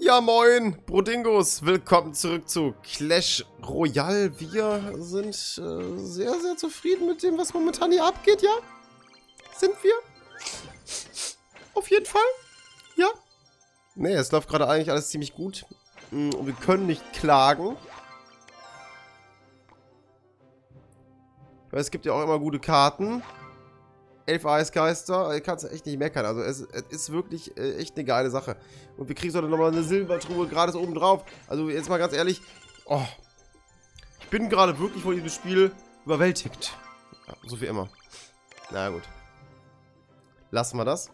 Ja moin, Brodingos, willkommen zurück zu Clash Royale. Wir sind äh, sehr, sehr zufrieden mit dem, was momentan hier abgeht, ja? Sind wir? Auf jeden Fall? Ja? Nee, es läuft gerade eigentlich alles ziemlich gut. Mm, und wir können nicht klagen. Weil es gibt ja auch immer gute Karten. Elf Eisgeister, äh, kannst du echt nicht meckern. Also es, es ist wirklich äh, echt eine geile Sache. Und wir kriegen so nochmal eine Silbertruhe gerade so oben drauf. Also jetzt mal ganz ehrlich, oh, ich bin gerade wirklich von diesem Spiel überwältigt. Ja, so wie immer. Na gut. Lassen wir das.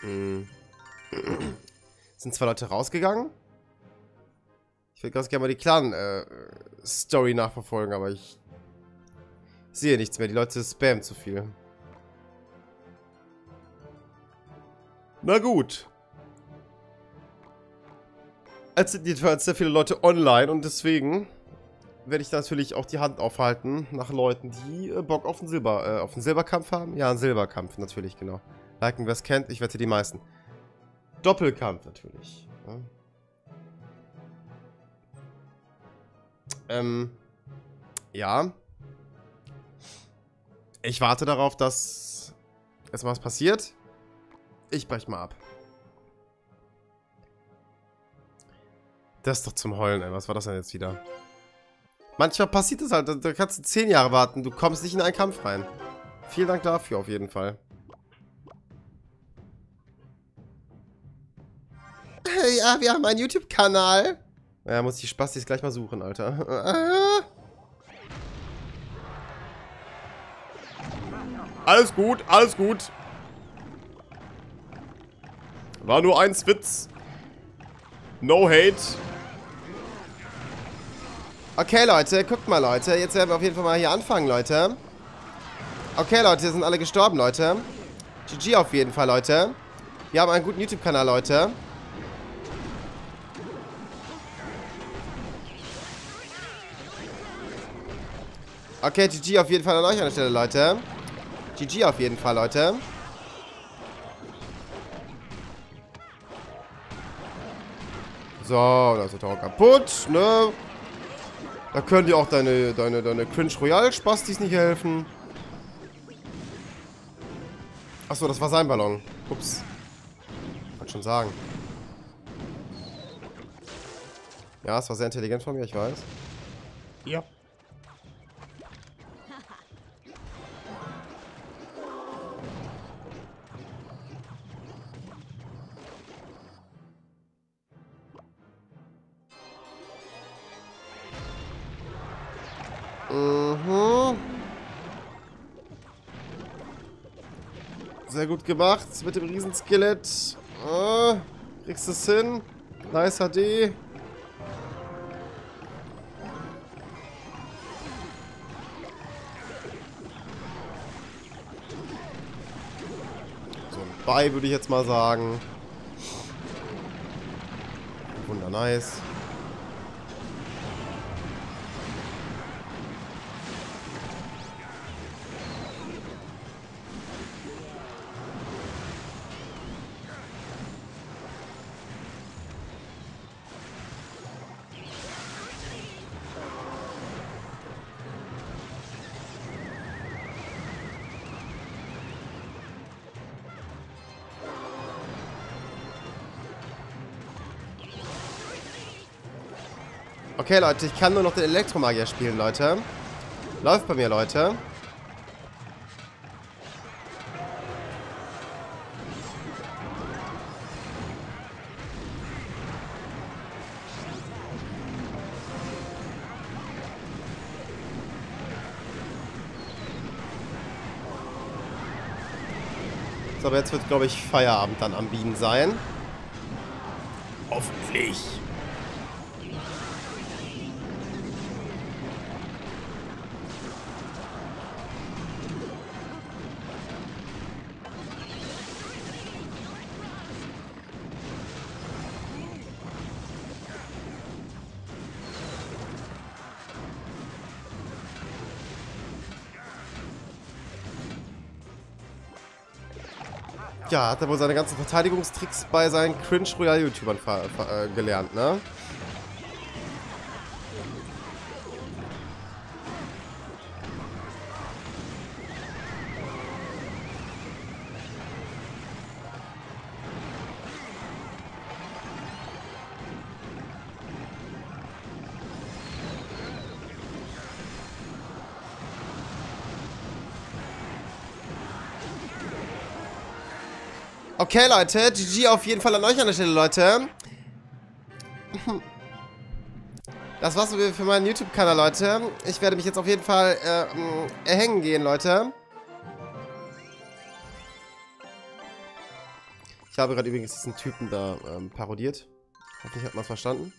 Hm. Sind zwei Leute rausgegangen? Ich würde ganz gerne mal die Clan-Story äh, nachverfolgen, aber ich sehe nichts mehr. Die Leute spammen zu viel. Na gut. Es sind jedenfalls sehr viele Leute online und deswegen werde ich natürlich auch die Hand aufhalten nach Leuten, die äh, Bock auf den, Silber, äh, Silberkampf haben. Ja, einen Silberkampf natürlich, genau. Liken, wer es kennt, ich wette die meisten. Doppelkampf natürlich. Ja. Ähm, ja. Ich warte darauf, dass erstmal was passiert. Ich brech mal ab. Das ist doch zum Heulen, ey. Was war das denn jetzt wieder? Manchmal passiert das halt. Da kannst du zehn Jahre warten. Du kommst nicht in einen Kampf rein. Vielen Dank dafür auf jeden Fall. Ja, wir haben einen YouTube-Kanal. Ja, muss ich Spastis gleich mal suchen, Alter. Alles gut, alles gut. War nur ein Witz. No hate. Okay, Leute, guckt mal, Leute. Jetzt werden wir auf jeden Fall mal hier anfangen, Leute. Okay, Leute, hier sind alle gestorben, Leute. GG auf jeden Fall, Leute. Wir haben einen guten YouTube-Kanal, Leute. Okay, GG auf jeden Fall an euch an der Stelle, Leute. GG auf jeden Fall, Leute. So, das ist der kaputt, ne? Da können dir auch deine, deine, deine Cringe Royal Spastis nicht helfen. Achso, das war sein Ballon. Ups. Kann schon sagen. Ja, es war sehr intelligent von mir, ich weiß. Mhm. Sehr gut gemacht mit dem Riesenskelett. Oh, kriegst du es hin? Nice HD. So ein Bei würde ich jetzt mal sagen. Wunder nice. Okay, Leute, ich kann nur noch den Elektromagier spielen, Leute. Läuft bei mir, Leute. So, aber jetzt wird, glaube ich, Feierabend dann am Bienen sein. Hoffentlich. Ja, hat er wohl seine ganzen Verteidigungstricks bei seinen Cringe-Royal-YouTubern äh, gelernt, ne? Okay, Leute. GG auf jeden Fall an euch an der Stelle, Leute. Das war's für meinen YouTube-Kanal, Leute. Ich werde mich jetzt auf jeden Fall äh, erhängen gehen, Leute. Ich habe gerade übrigens diesen Typen da ähm, parodiert. Hoffentlich hat man es verstanden.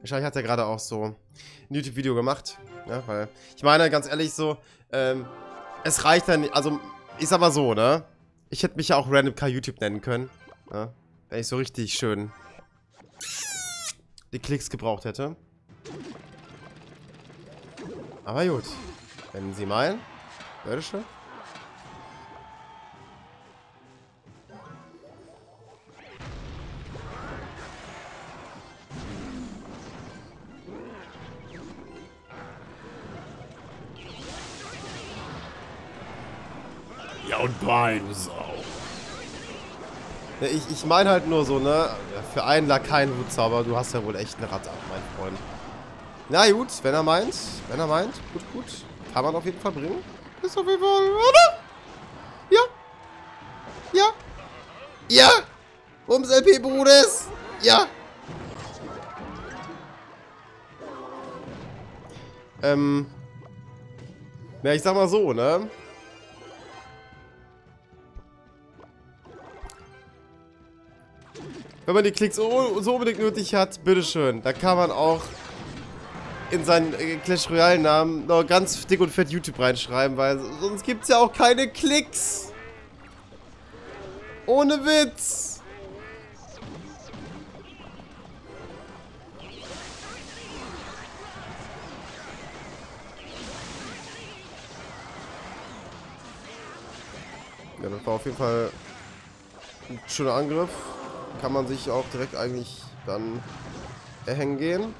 Wahrscheinlich hat er gerade auch so ein YouTube-Video gemacht. Ja, weil, ich meine, ganz ehrlich so, ähm, es reicht dann, also, ich sag mal so, ne? Ich hätte mich ja auch Random Car YouTube nennen können. Ja, wenn ich so richtig schön die Klicks gebraucht hätte. Aber gut. Wenn Sie meinen. Bitteschön. Ja und bei, du Sau. Ich, ich meine halt nur so, ne? Für einen lag kein Wutzauber. Du hast ja wohl echt eine Ratte ab, mein Freund. Na gut, wenn er meint. Wenn er meint. Gut, gut. Kann man auf jeden Fall bringen. Ist auf jeden Fall, oder? Ja. Ja. Ja. Ums LP, Bruders. Ja. Ähm. Ja, ich sag mal so, ne? Wenn man die Klicks so, unbedingt nötig hat, bitteschön. Da kann man auch in seinen äh, Clash Royale Namen noch ganz dick und fett YouTube reinschreiben, weil sonst gibt es ja auch keine Klicks. Ohne Witz. Ja, das war auf jeden Fall ein schöner Angriff kann man sich auch direkt eigentlich dann erhängen gehen.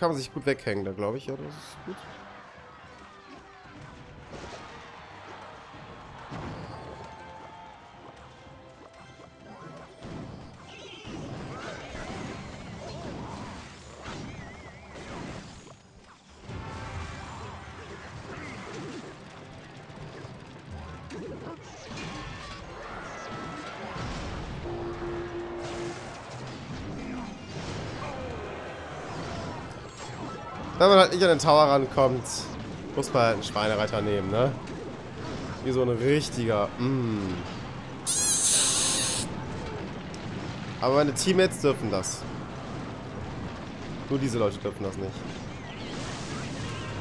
Kann man sich gut weghängen da, glaube ich. Ja, das ist gut. Wenn man halt nicht an den Tower rankommt, muss man halt einen Schweinereiter nehmen, ne? Wie so ein richtiger. Mm. Aber meine Teammates dürfen das. Nur diese Leute dürfen das nicht.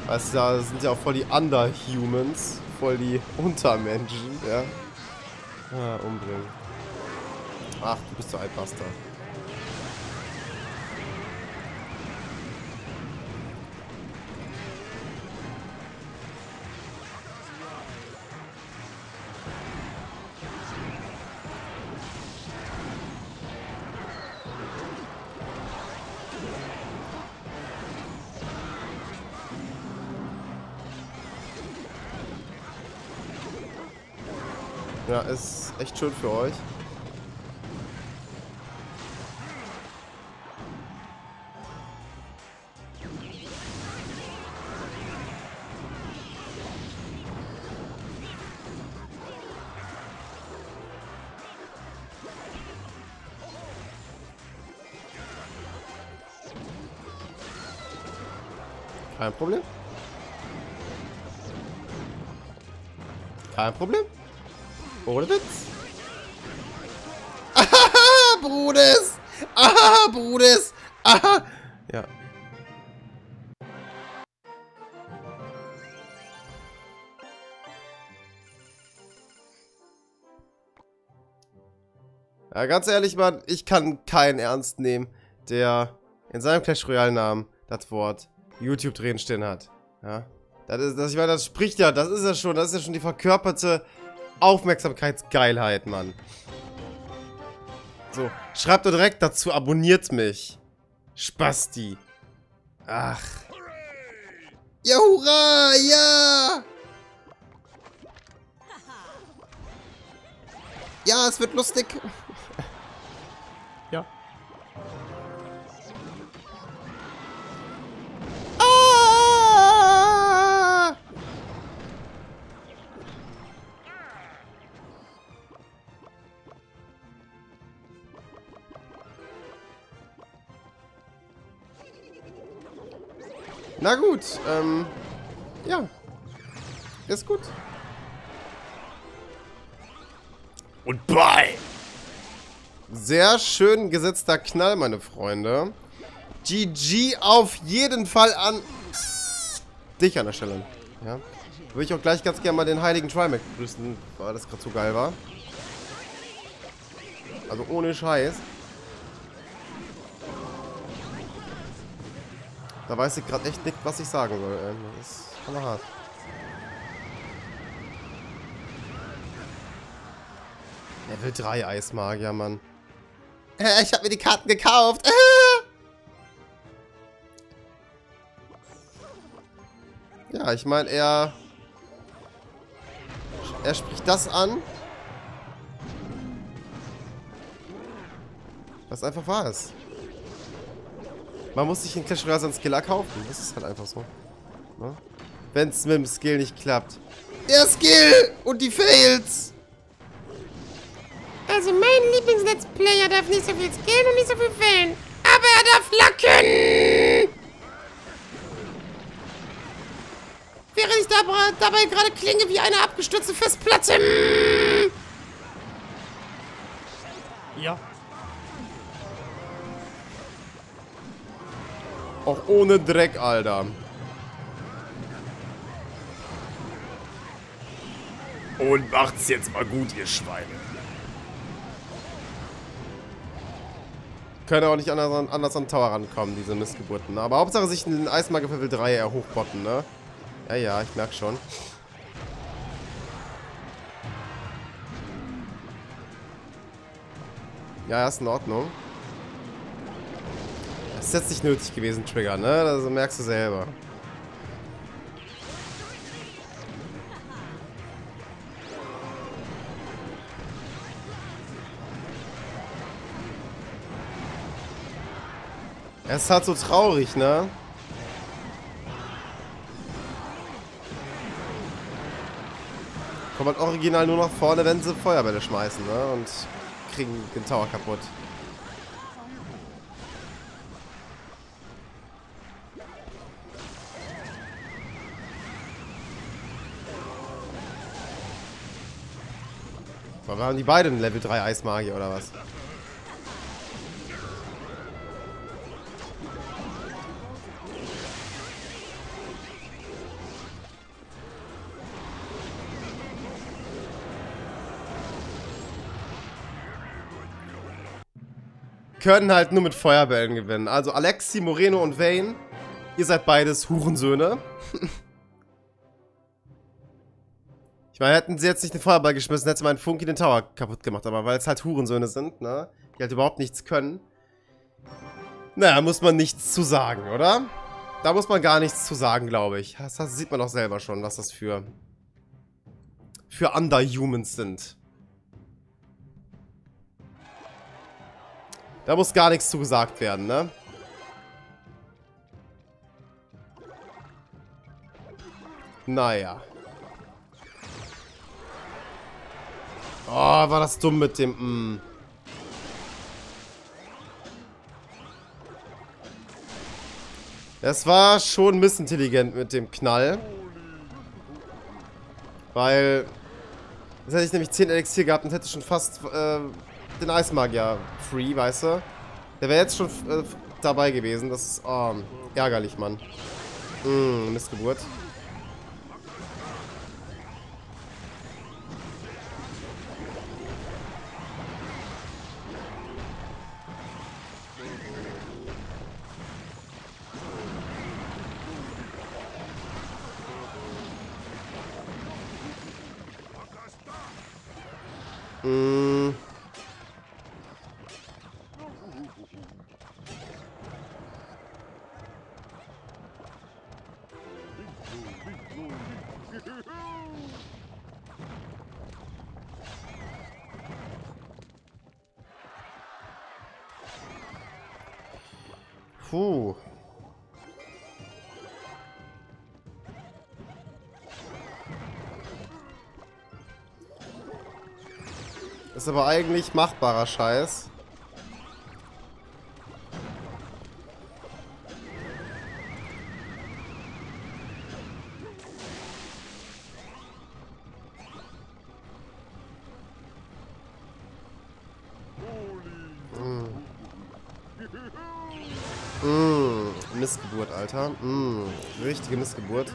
Weißt du, da sind ja auch voll die Underhumans. Voll die Untermenschen, ja. Ah, umbringen. Ach, du bist so ein Bastard. Echt schön für euch. Kein Problem. Kein Problem. Ohne Witz. Brudes. Aha, Brudes. Aha. Ja. Ja, ganz ehrlich, Mann, ich kann keinen ernst nehmen, der in seinem Clash Royale Namen das Wort YouTube drin stehen hat. Ja. Das ist, das, ich meine, das spricht ja, das ist ja schon, das ist ja schon die verkörperte Aufmerksamkeitsgeilheit, Mann. So, schreibt doch direkt dazu, abonniert mich. Spasti. Ach. Ja, hurra, ja! Ja, es wird lustig. Na gut, ähm, ja. Ist gut. Und bei! Sehr schön gesetzter Knall, meine Freunde. GG auf jeden Fall an dich an der Stelle. Ja. Würde ich auch gleich ganz gerne mal den heiligen Trimac grüßen, weil das gerade so geil war. Also ohne Scheiß. Da weiß ich gerade echt nicht, was ich sagen soll. Das ist hammerhart. Level 3 Eismagier, Mann. Äh, ich habe mir die Karten gekauft. Äh. Ja, ich meine, er... Er spricht das an. Was einfach wahr ist. Man muss sich in Clash Royale seinen Skill kaufen. Das ist halt einfach so. Ne? Wenn es mit dem Skill nicht klappt. Der Skill und die Fails. Also mein Lieblings-Let's Player darf nicht so viel skillen und nicht so viel fällen. Aber er darf lacken! Während ich dabei, dabei gerade klinge wie eine abgestürzte Festplatte. Ja. Auch ohne Dreck, Alter. Und macht's jetzt mal gut, ihr Schweine. können auch nicht anders an, anders an Tower rankommen, diese Missgeburten. Aber Hauptsache sich in den Eismagier Level 3 eher hochbotten, ne? Ja, ja, ich merke schon. Ja, ist in Ordnung. Das ist jetzt nicht nötig gewesen, Trigger, ne? Also merkst du selber. Es ist halt so traurig, ne? Kommt halt original nur nach vorne, wenn sie Feuerbälle schmeißen, ne? Und kriegen den Tower kaputt. Warum haben die beiden Level 3 Eismagier oder was? können halt nur mit Feuerbällen gewinnen. Also Alexi, Moreno und Vayne, ihr seid beides Hurensöhne. meine, hätten sie jetzt nicht den Feuerball geschmissen, hätte mein Funky den Tower kaputt gemacht. Aber weil es halt Hurensöhne sind, ne, die halt überhaupt nichts können. Naja, muss man nichts zu sagen, oder? Da muss man gar nichts zu sagen, glaube ich. Das, das sieht man doch selber schon, was das für für Underhumans sind. Da muss gar nichts zugesagt werden, ne? Naja. Oh, war das dumm mit dem... Mm. Es war schon missintelligent mit dem Knall. Weil... Jetzt hätte ich nämlich 10 Elixier gehabt und hätte schon fast... Äh, den Eismagier free, weißt du? Der wäre jetzt schon äh, dabei gewesen. Das ist oh, ärgerlich, Mann. Mm, Missgeburt. Puh. Ist aber eigentlich machbarer Scheiß. Alter. Mmh, richtige Missgeburt.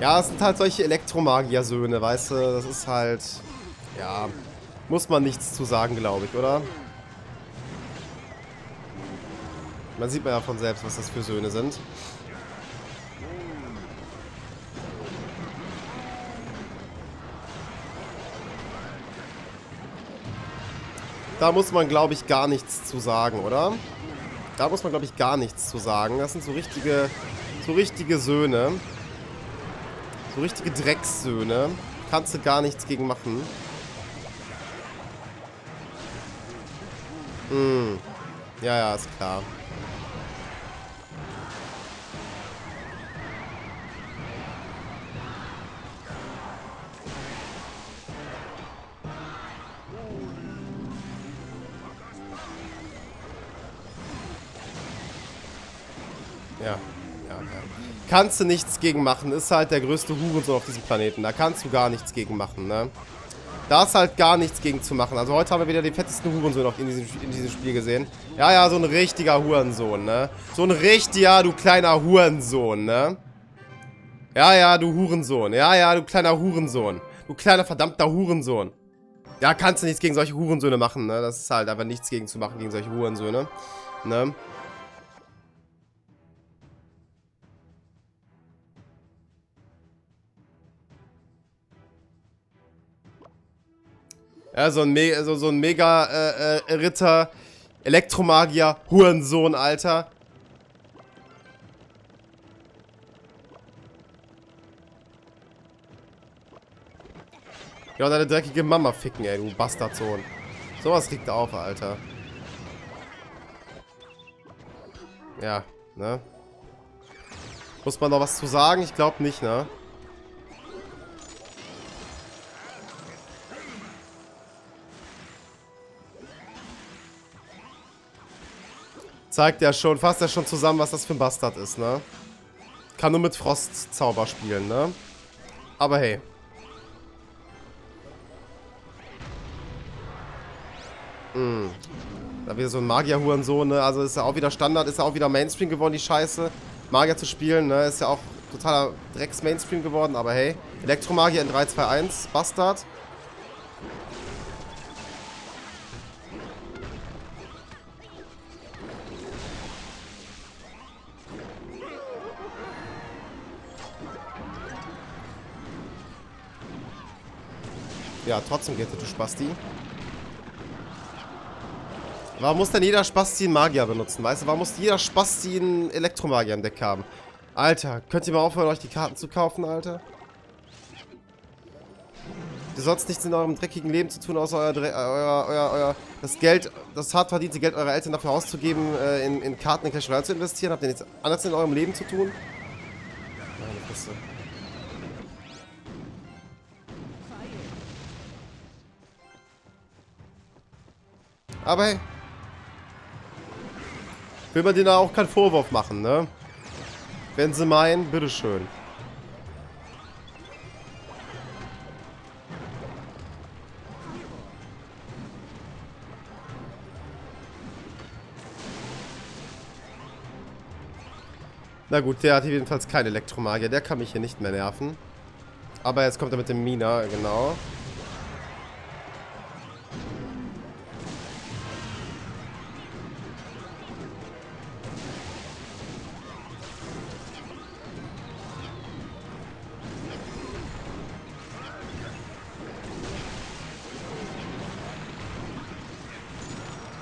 Ja, es sind halt solche Elektromagier-Söhne, weißt du? Das ist halt... Ja, muss man nichts zu sagen, glaube ich, oder? Man sieht man ja von selbst, was das für Söhne sind. Da muss man, glaube ich, gar nichts zu sagen, oder? Da muss man, glaube ich, gar nichts zu sagen. Das sind so richtige, so richtige Söhne. So richtige Dreckssöhne. Kannst du gar nichts gegen machen. Hm. Ja, ja, ist klar. Kannst du nichts gegen machen. Ist halt der größte Hurensohn auf diesem Planeten. Da kannst du gar nichts gegen machen, ne? Da ist halt gar nichts gegen zu machen. Also heute haben wir wieder den fettesten Hurensohn in diesem, in diesem Spiel gesehen. Ja, ja, so ein richtiger Hurensohn, ne? So ein richtiger, du kleiner Hurensohn, ne? Ja, ja, du Hurensohn. Ja, ja, du kleiner Hurensohn. Du kleiner verdammter Hurensohn. Ja, kannst du nichts gegen solche Hurensöhne machen, ne? Das ist halt einfach nichts gegen zu machen, gegen solche Hurensöhne. Ne? Ja, so ein, Me so, so ein mega äh, äh, Ritter, Elektromagier, Hurensohn, Alter. Ja, und deine dreckige Mama ficken, ey, du Bastardsohn. Sowas kriegt er auf, Alter. Ja, ne? Muss man noch was zu sagen? Ich glaube nicht, ne? Zeigt ja schon, fasst ja schon zusammen, was das für ein Bastard ist, ne? Kann nur mit Frostzauber spielen, ne? Aber hey. Hm. Da wieder so ein Magier-Hurensohn, ne? Also ist ja auch wieder Standard, ist ja auch wieder Mainstream geworden, die Scheiße. Magier zu spielen, ne? Ist ja auch totaler Drecks-Mainstream geworden, aber hey. Elektromagier in 3, 2, 1, Bastard. Ja, trotzdem geht du Spasti. Warum muss denn jeder Spasti einen Magier benutzen, weißt du? Warum muss jeder Spasti einen Elektromagier im Deck haben? Alter, könnt ihr mal aufhören, euch die Karten zu kaufen, Alter? Ihr sonst nichts in eurem dreckigen Leben zu tun, außer euer, euer, euer, euer das Geld, das hart verdiente Geld eurer Eltern dafür auszugeben, äh, in, in Karten in Clash Royale zu investieren? Habt ihr nichts anderes in eurem Leben zu tun? Meine Fresse. Aber hey. Will man denen auch keinen Vorwurf machen, ne? Wenn sie meinen, bitteschön. Na gut, der hat jedenfalls keinen Elektromagier. Der kann mich hier nicht mehr nerven. Aber jetzt kommt er mit dem Mina, genau.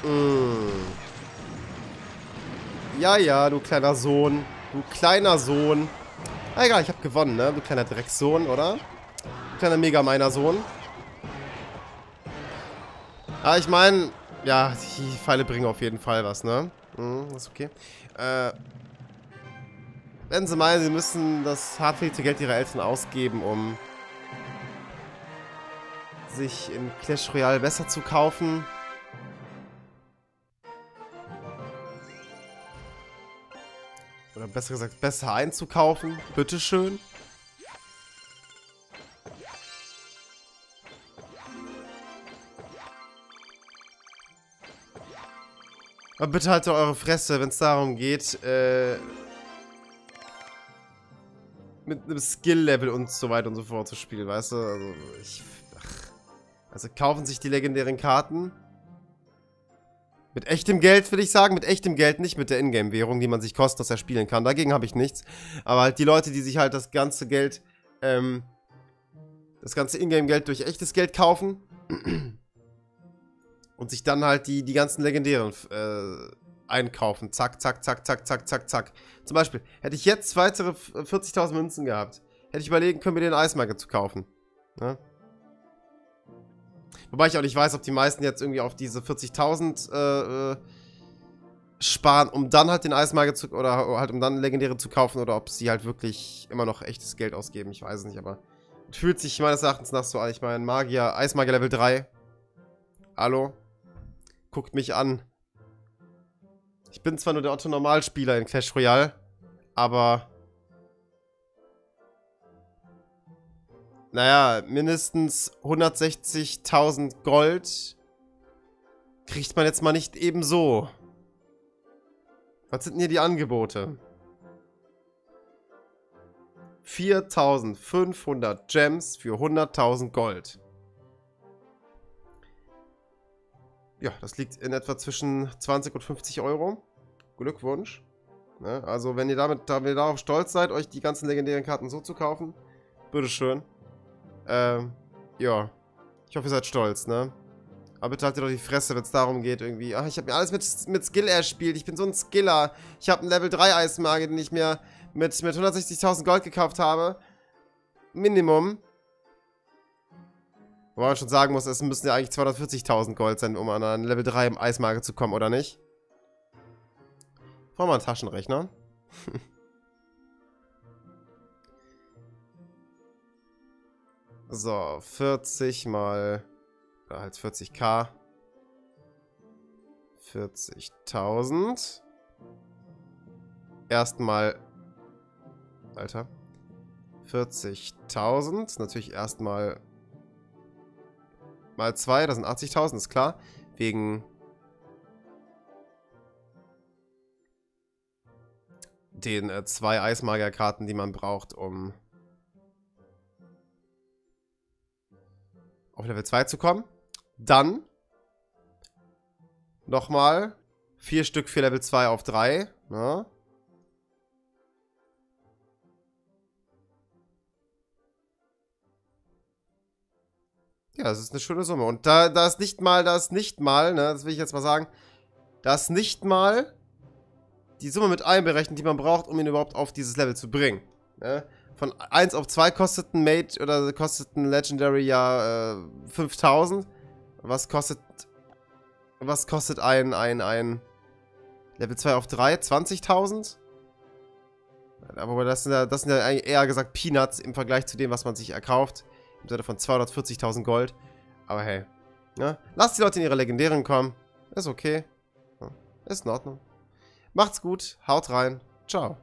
Mm. Ja, ja, du kleiner Sohn. Du kleiner Sohn. Ah, egal, ich habe gewonnen, ne? Du kleiner Dreckssohn, oder? Du kleiner Mega-Miner-Sohn. Ah, ich meine, ja, die Pfeile bringen auf jeden Fall was, ne? Mhm, ist okay. Äh, wenn sie meinen, sie müssen das hartfähige Geld ihrer Eltern ausgeben, um sich in Clash Royale besser zu kaufen. Besser gesagt, besser einzukaufen. Bitteschön. Aber bitte haltet eure Fresse, wenn es darum geht, äh, mit einem Skill-Level und so weiter und so fort zu spielen, weißt du? Also, ich... Also kaufen sich die legendären Karten. Mit echtem Geld, würde ich sagen. Mit echtem Geld, nicht mit der Ingame-Währung, die man sich kostenlos erspielen kann. Dagegen habe ich nichts. Aber halt die Leute, die sich halt das ganze Geld, ähm, das ganze Ingame-Geld durch echtes Geld kaufen und sich dann halt die, die ganzen legendären äh, einkaufen. Zack, zack, zack, zack, zack, zack, zack. Zum Beispiel, hätte ich jetzt weitere 40.000 Münzen gehabt, hätte ich überlegen können, mir den Eismarke zu kaufen. Ne? Wobei ich auch nicht weiß, ob die meisten jetzt irgendwie auf diese 40.000 äh, äh, sparen, um dann halt den Eismarke zu, oder halt um dann legendäre zu kaufen, oder ob sie halt wirklich immer noch echtes Geld ausgeben. Ich weiß es nicht, aber fühlt sich meines Erachtens nach so an. Ich meine, Magier, Eismagier Level 3. Hallo? Guckt mich an. Ich bin zwar nur der Otto-Normalspieler in Clash Royale, aber... Naja, mindestens 160.000 Gold kriegt man jetzt mal nicht ebenso. Was sind denn hier die Angebote? 4500 Gems für 100.000 Gold. Ja, das liegt in etwa zwischen 20 und 50 Euro. Glückwunsch. Ne? Also, wenn ihr damit, da darauf stolz seid, euch die ganzen legendären Karten so zu kaufen, bitteschön. Ähm, ja. Ich hoffe, ihr seid stolz, ne? Aber bitte haltet doch die Fresse, wenn es darum geht, irgendwie. Ach, ich habe mir alles mit, mit Skill erspielt. Ich bin so ein Skiller. Ich habe einen Level 3 Eismagier, den ich mir mit, mit 160.000 Gold gekauft habe. Minimum. Wo man schon sagen muss, es müssen ja eigentlich 240.000 Gold sein, um an einen Level 3 Eismarke zu kommen, oder nicht? Brauchen wir einen Taschenrechner. so, 40 mal... Oder halt 40k. 40.000. Erstmal... Alter. 40.000. Natürlich erstmal mal 2, das sind 80.000, ist klar. Wegen den äh, zwei Eismagier-Karten, die man braucht, um auf Level 2 zu kommen. Dann nochmal vier Stück für Level 2 auf 3. Ne? Ja, das ist eine schöne Summe. Und da, da ist nicht mal, da ist nicht mal, ne, das will ich jetzt mal sagen, da ist nicht mal die Summe mit einberechnet, die man braucht, um ihn überhaupt auf dieses Level zu bringen. Ne? Von 1 auf 2 kostet ein Mate oder kostet ein Legendary ja äh, 5000. Was kostet, was kostet ein, ein, ein Level 2 auf 3? 20.000? Aber das sind ja, das sind ja eher gesagt Peanuts im Vergleich zu dem, was man sich erkauft. Im Sinne von 240.000 Gold. Aber hey. Ne? Lasst die Leute in ihre Legendären kommen. Ist okay. Ist in Ordnung. Macht's gut. Haut rein. Ciao.